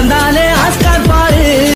பிறந்தாலே